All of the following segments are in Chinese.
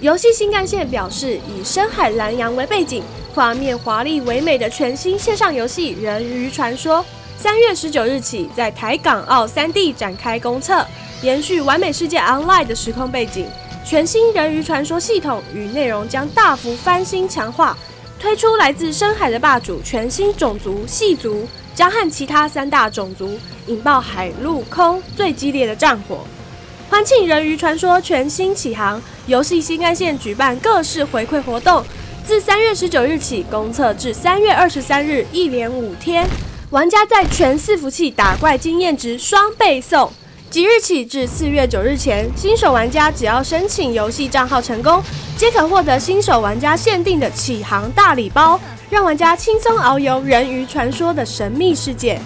游戏新干线表示，以深海蓝洋为背景，画面华丽唯美的全新线上游戏《人鱼传说》，三月十九日起在台港澳三地展开公测，延续完美世界 Online 的时空背景。全新《人鱼传说》系统与内容将大幅翻新强化，推出来自深海的霸主全新种族细族，将和其他三大种族引爆海陆空最激烈的战火。欢庆《人鱼传说》全新启航，游戏新干线举办各式回馈活动，自三月十九日起公测至三月二十三日，一连五天，玩家在全伺服器打怪经验值双倍送。即日起至四月九日前，新手玩家只要申请游戏账号成功，皆可获得新手玩家限定的启航大礼包，让玩家轻松遨游《人鱼传说》的神秘世界。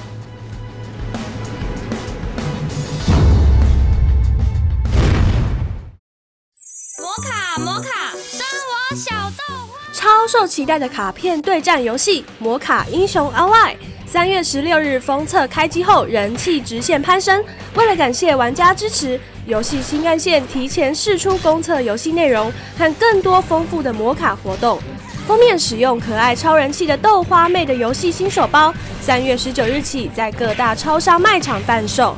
超受期待的卡片对战游戏《魔卡英雄 Online》，三月十六日封测开机后，人气直线攀升。为了感谢玩家支持，游戏新干线提前试出公测游戏内容和更多丰富的魔卡活动。封面使用可爱超人气的豆花妹的游戏新手包，三月十九日起在各大超商卖场贩售。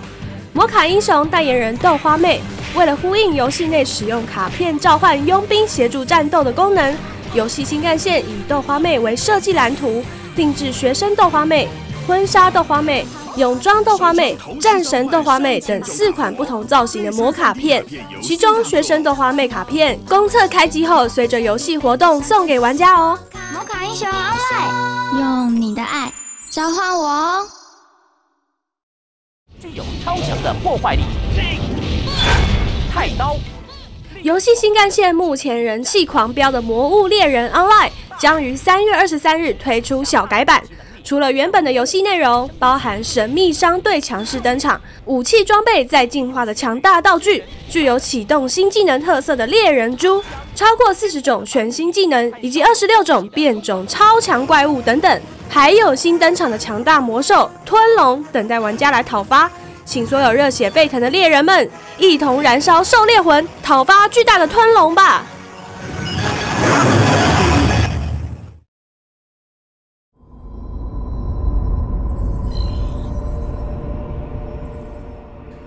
魔卡英雄代言人豆花妹，为了呼应游戏内使用卡片召唤佣兵协助战斗的功能。游戏新干线以豆花妹为设计蓝图，定制学生豆花妹、婚纱豆花妹、泳装豆花妹、战神豆花妹等四款不同造型的魔卡片。其中学生豆花妹卡片公测开机后，随着游戏活动送给玩家哦。魔卡英雄阿赖用你的爱召唤我哦。具有超强的破坏力，太刀。游戏新干线目前人气狂飙的《魔物猎人 Online》将于三月二十三日推出小改版。除了原本的游戏内容，包含神秘商队强势登场、武器装备再进化的强大道具、具有启动新技能特色的猎人猪、超过四十种全新技能以及二十六种变种超强怪物等等，还有新登场的强大魔兽吞龙等待玩家来讨伐。请所有热血沸腾的猎人们一同燃烧狩猎魂，讨伐巨大的吞龙吧！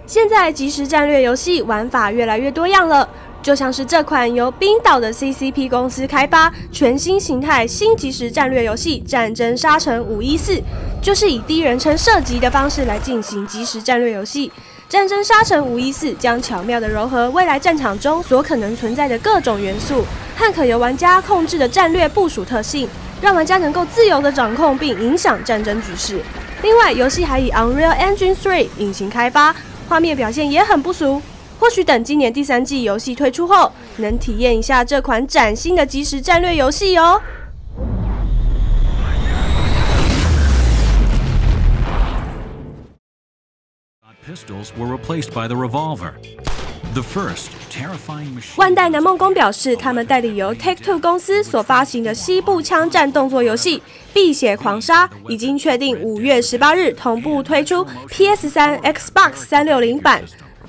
现在即时战略游戏玩法越来越多样了。就像是这款由冰岛的 CCP 公司开发全新形态新即时战略游戏《战争沙城五一四》，就是以第一人称射击的方式来进行即时战略游戏。《战争沙城五一四》将巧妙地糅合未来战场中所可能存在的各种元素和可由玩家控制的战略部署特性，让玩家能够自由地掌控并影响战争局势。另外，游戏还以 Unreal Engine 3引擎开发，画面表现也很不俗。或许等今年第三季游戏推出后，能体验一下这款崭新的即时战略游戏哦。万代南梦宫表示，他们代理由 Take Two 公司所发行的西部枪战动作游戏《碧血狂杀》已经确定五月十八日同步推出 PS 三、Xbox 三六零版。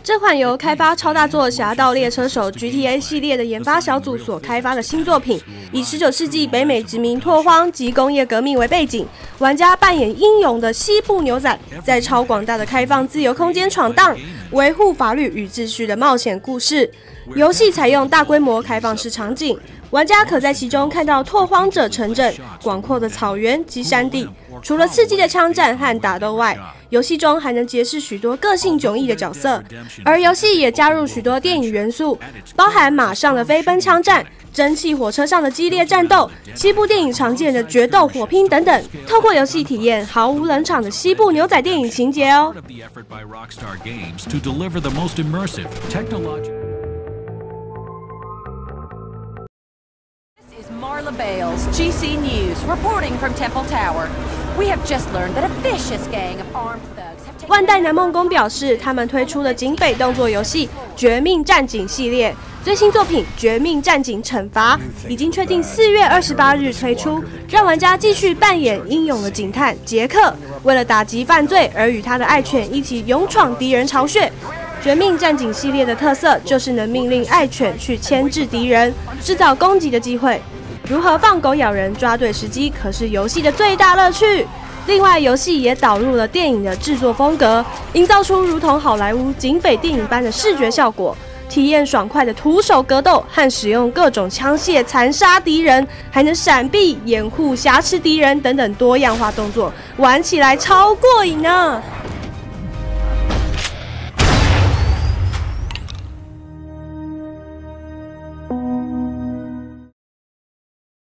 这款由开发超大作《侠盗猎车手》GTA 系列的研发小组所开发的新作品，以十九世纪北美殖民拓荒及工业革命为背景，玩家扮演英勇的西部牛仔，在超广大的开放自由空间闯荡，维护法律与秩序的冒险故事。游戏采用大规模开放式场景，玩家可在其中看到拓荒者城镇、广阔的草原及山地。除了刺激的枪战和打斗外，游戏中还能结识许多个性迥异的角色，而游戏也加入许多电影元素，包含马上的飞奔枪战、蒸汽火车上的激烈战斗、西部电影常见的决斗火拼等等。透过游戏体验毫无冷场的西部牛仔电影情节哦。Marla Bales, GC News, reporting from Temple Tower. We have just learned that a vicious gang of armed thugs 万代南梦宫表示，他们推出了警匪动作游戏《绝命战警》系列最新作品《绝命战警：惩罚》已经确定四月二十八日推出，让玩家继续扮演英勇的警探杰克，为了打击犯罪而与他的爱犬一起勇闯敌人巢穴。《绝命战警系列的特色就是能命令爱犬去牵制敌人，制造攻击的机会。如何放狗咬人、抓对时机，可是游戏的最大乐趣。另外，游戏也导入了电影的制作风格，营造出如同好莱坞警匪电影般的视觉效果。体验爽快的徒手格斗和使用各种枪械残杀敌人，还能闪避、掩护、挟持敌人等等多样化动作，玩起来超过瘾呢！